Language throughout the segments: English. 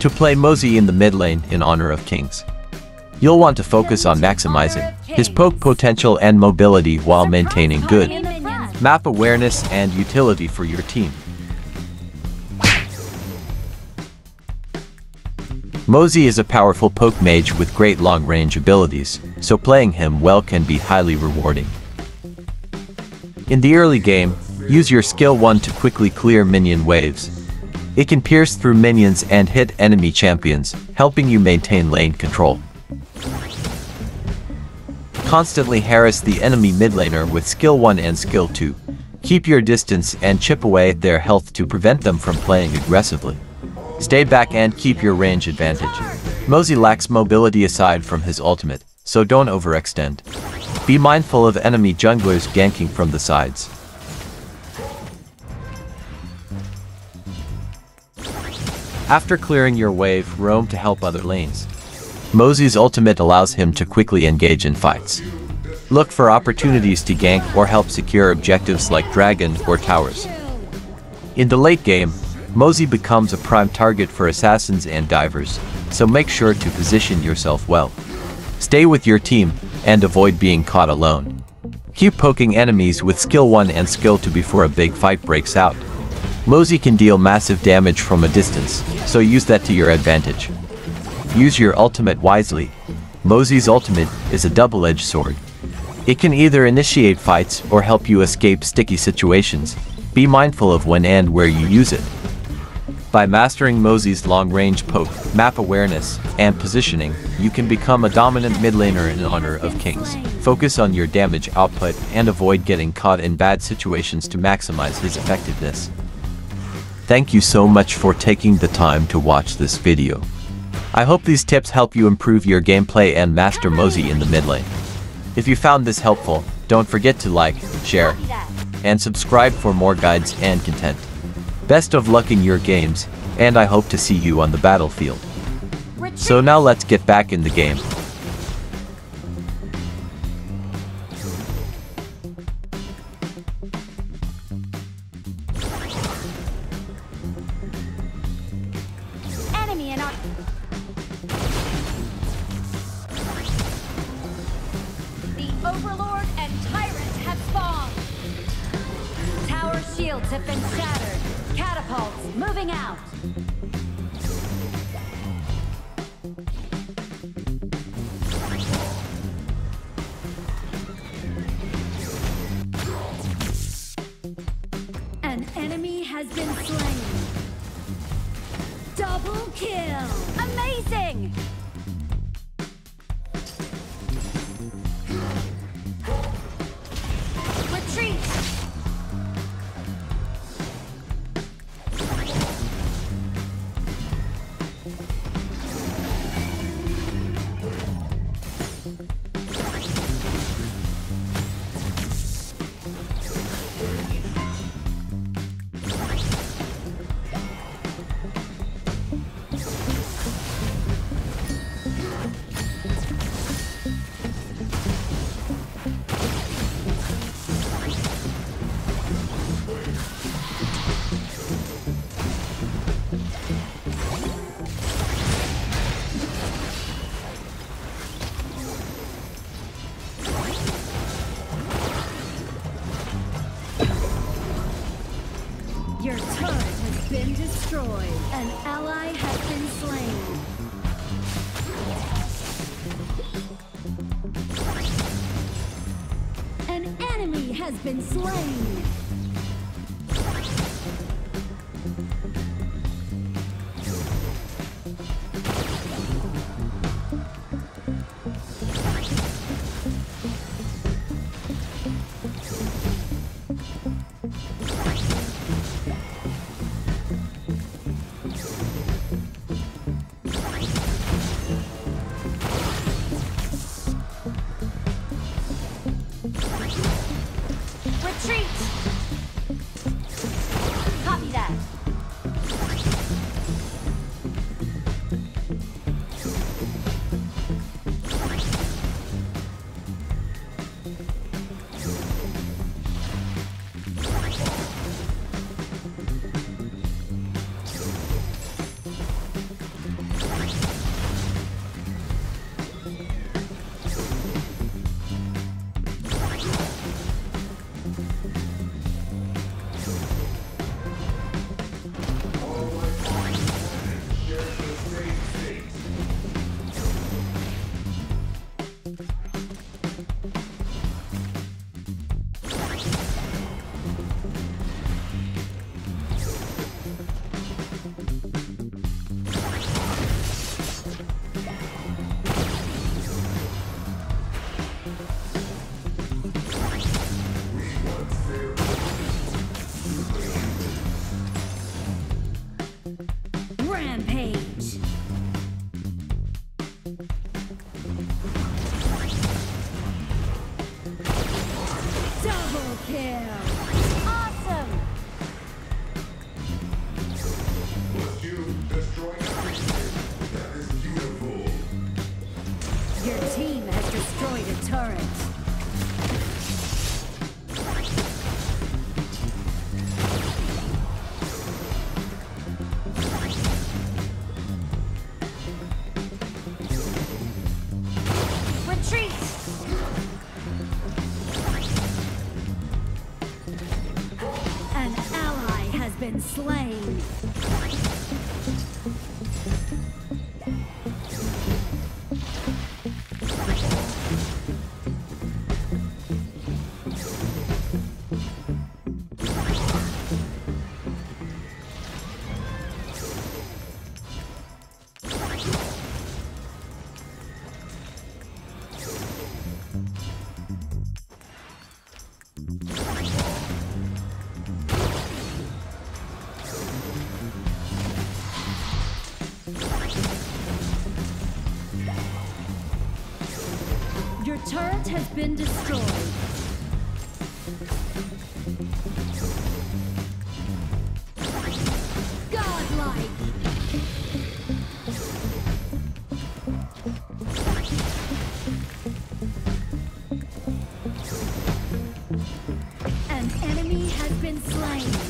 To play Mozi in the mid lane in honor of kings. You'll want to focus on maximizing his poke potential and mobility while maintaining good map awareness and utility for your team. Mozi is a powerful poke mage with great long-range abilities, so playing him well can be highly rewarding. In the early game, use your skill 1 to quickly clear minion waves. It can pierce through minions and hit enemy champions, helping you maintain lane control. Constantly harass the enemy mid laner with skill 1 and skill 2. Keep your distance and chip away at their health to prevent them from playing aggressively. Stay back and keep your range advantage. Mozi lacks mobility aside from his ultimate, so don't overextend. Be mindful of enemy junglers ganking from the sides. After clearing your wave, roam to help other lanes. Mozi's ultimate allows him to quickly engage in fights. Look for opportunities to gank or help secure objectives like dragon or towers. In the late game, Mozi becomes a prime target for assassins and divers, so make sure to position yourself well. Stay with your team, and avoid being caught alone. Keep poking enemies with skill 1 and skill 2 before a big fight breaks out. Mozi can deal massive damage from a distance, so use that to your advantage. Use your ultimate wisely. Mozi's ultimate is a double-edged sword. It can either initiate fights or help you escape sticky situations. Be mindful of when and where you use it. By mastering Mozi's long-range poke, map awareness, and positioning, you can become a dominant mid laner in honor of kings. Focus on your damage output and avoid getting caught in bad situations to maximize his effectiveness. Thank you so much for taking the time to watch this video. I hope these tips help you improve your gameplay and master Mozi in the mid lane. If you found this helpful, don't forget to like, share, and subscribe for more guides and content. Best of luck in your games, and I hope to see you on the battlefield. So now let's get back in the game. Shields have been shattered. Catapults moving out. Your turret has been destroyed. An ally has been slain. An enemy has been slain. Turret has been destroyed. Godlike! An enemy has been slain.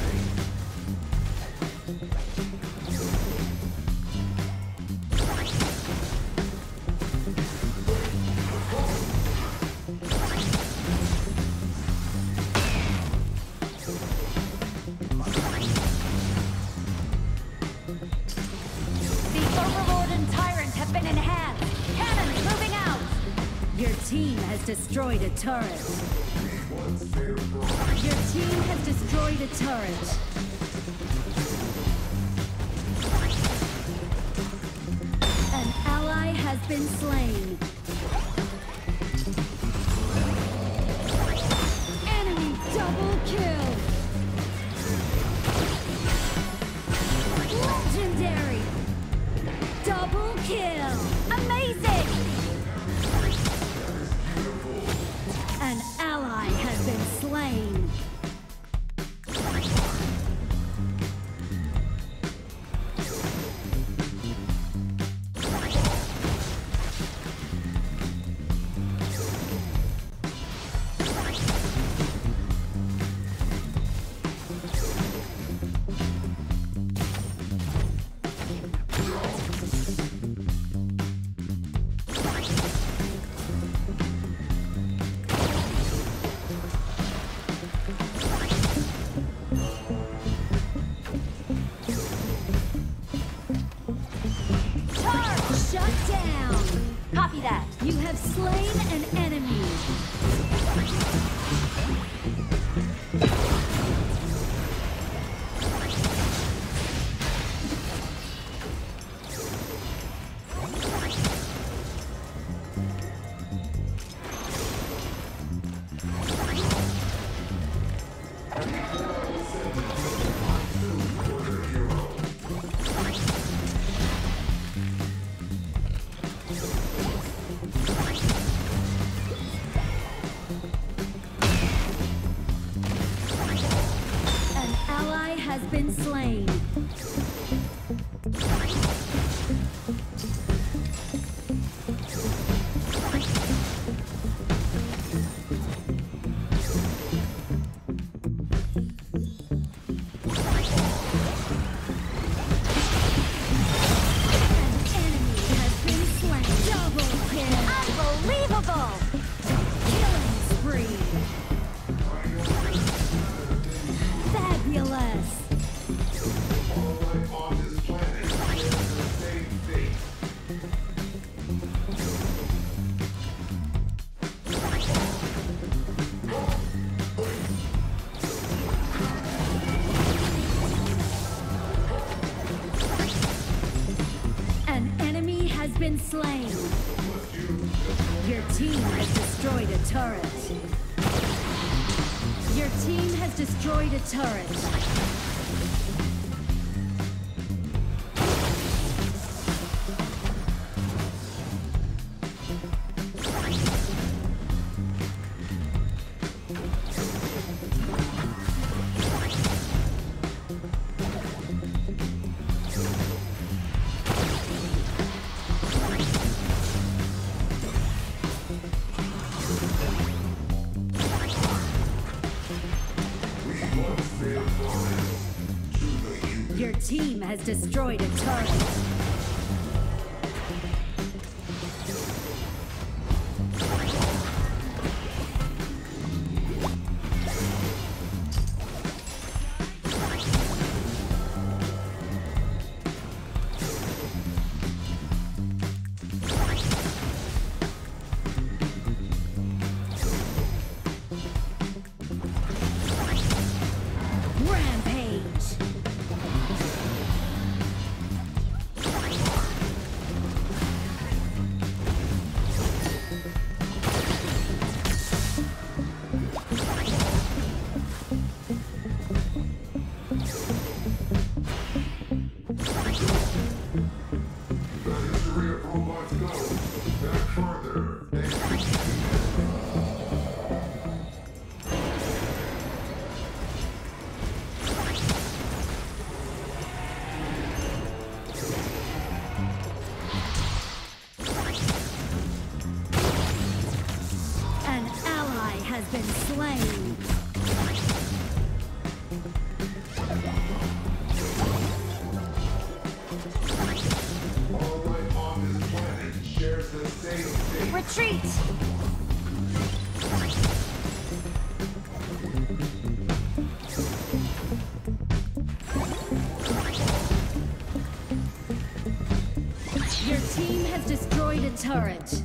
Your team has destroyed a turret. Your team has destroyed a turret. An ally has been slain. Enemy double kill. Legendary. Double kill. Amazing! Been slain. Been slain. Your team has destroyed a turret. Your team has destroyed a turret. Has destroyed a turret. Destroyed a turret.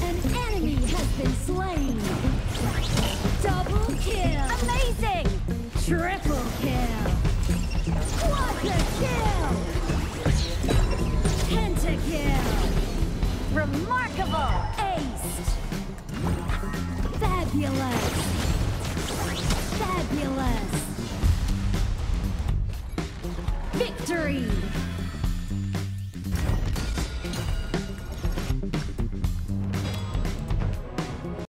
An enemy has been slain. Double kill. Amazing! Triple kill. Quadra kill. Pentakill. Remarkable! Aced. Fabulous. Fabulous. Victory.